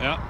Ja.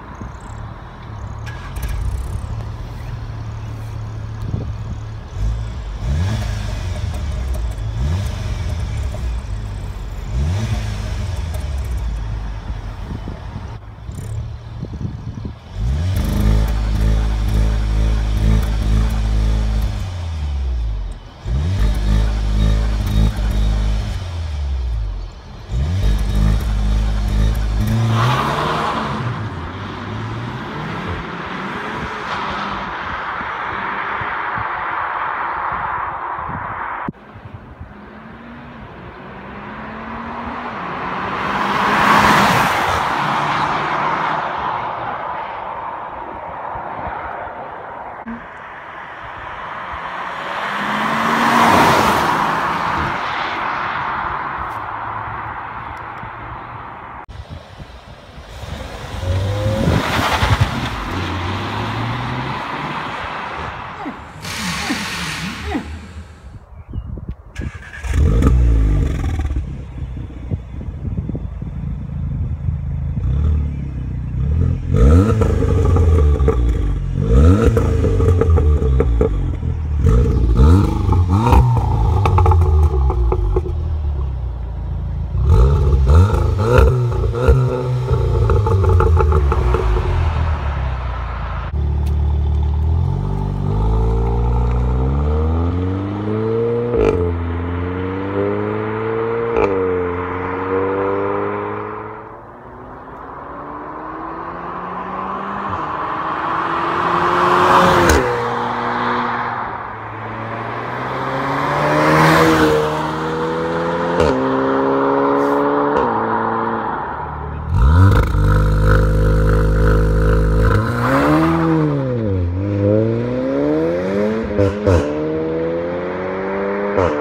Thank.